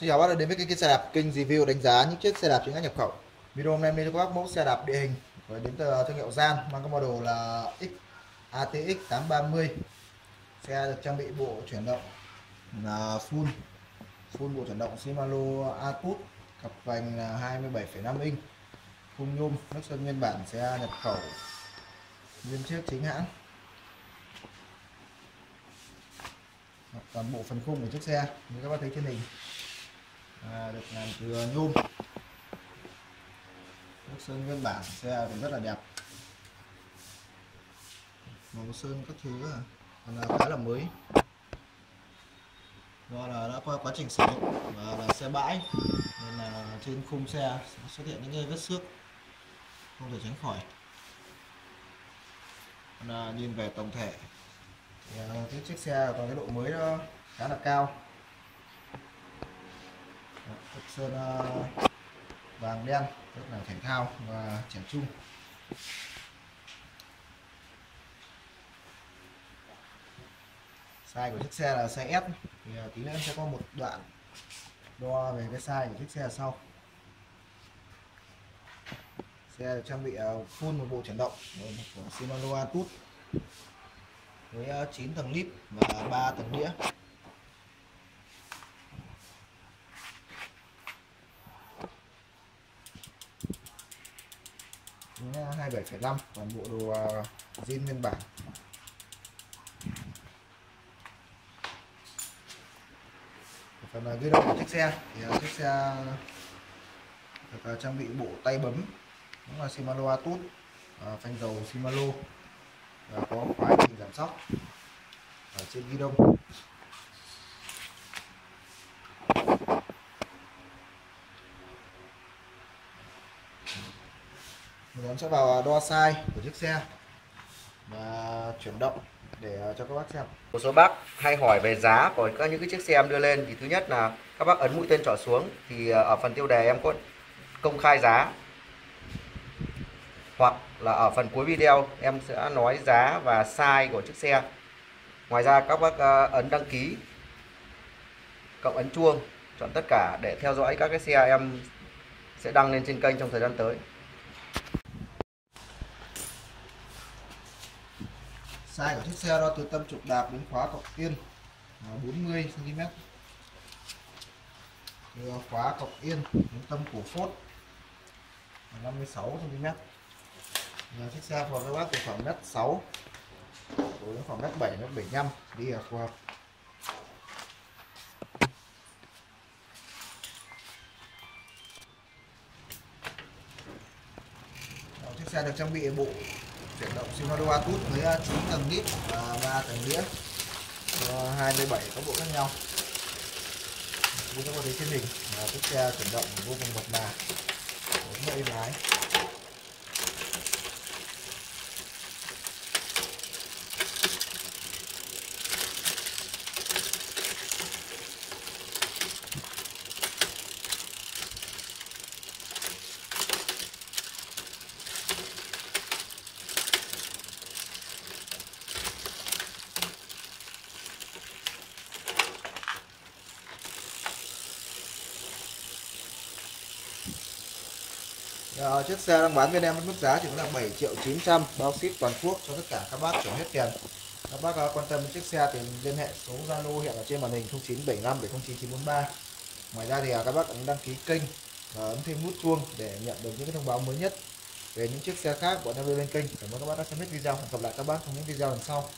Xin chào các bác đã đến với kênh xe đạp kênh review đánh giá những chiếc xe đạp chính hãng nhập khẩu. Video hôm nay mình cho các bác mẫu xe đạp địa hình với đến từ thương hiệu Gian mang cái model là X ATX 830. Xe được trang bị bộ chuyển động là full full bộ chuyển động Shimano Atus cặp vành là 27,5 inch khung nhôm nước sơn nguyên bản xe nhập khẩu nguyên chiếc chính hãng toàn bộ phần khung của chiếc xe như các bác thấy trên hình được làm từ nhôm. Nước sơn nguyên bản xe cũng rất là đẹp. Màu sơn các thứ à, còn là khá là mới. Do là đã qua quá trình sử dụng và là xe bãi, nên là trên khung xe xuất hiện những cái vết xước, không thể tránh khỏi. Còn à, nhìn về tổng thể, thì à, cái chiếc xe có cái độ mới nó khá là cao. Đó, sơn ờ, vàng đen rất là thể thao và trẻ trung size của chiếc xe là size S thì ờ, tí nữa em sẽ có một đoạn đo về cái size của chiếc xe sau. Xe được trang bị ờ, full một bộ chuyển động của Shimano Atus với 9 tầng lip và 3 tầng đĩa. Hai bảy phẩy năm, toàn bộ đồ à, zin nguyên bản. Phần ghi đông của chiếc xe, thì à, chiếc xe, được à, trang bị bộ tay bấm cũng là Shimano Atus phanh dầu Shimano, và có khóa trình giảm sóc, ở trên ghi đông. Mình sẽ vào à, đo size của chiếc xe và chuyển động để à, cho các bác xem. Một số bác hay hỏi về giá của các những cái chiếc xe em đưa lên. Thì thứ nhất là các bác ấn mũi tên trỏ xuống thì à, ở phần tiêu đề em có công khai giá. Hoặc là ở phần cuối video em sẽ nói giá và size của chiếc xe. Ngoài ra các bác ấn đăng ký cộng ấn chuông, chọn tất cả để theo dõi các cái xe em sẽ đăng lên trên kênh trong thời gian tới. Size của chiếc xe đo từ tâm trục đạp đến khóa cọc yên. 40 cm từ khóa cọc yên đến tâm cổ phốt. 56 cm Là chiếc xe phòng các bác từ khoảng mét 6 đến khoảng mét 7 mét 75 đi là phù hợp. Đó, chiếc xe được trang bị bộ chuyển động Shimano Atus với à, 9 tầng lít và 3 tầng đĩa. Ờ, 27 các bộ khác nhau. Như các bạn thấy trên hình là chiếc xe chuyển động vô cùng mượt mà rất êm ái Rồi, chiếc xe đang bán bên em với mức giá chỉ có là 7 triệu 900 bao ship toàn quốc cho tất cả các bác chuyển hết tiền. Các bác à, quan tâm đến chiếc xe thì liên hệ số Zalo hiện ở trên màn hình 0975 709943. Ngoài ra thì à, các bác cũng đăng ký kênh và ấn thêm nút chuông để nhận được những cái thông báo mới nhất về những chiếc xe khác bọn em đưa lên kênh. Cảm ơn các bác đã xem hết video. Hẹn gặp lại các bác trong những video lần sau.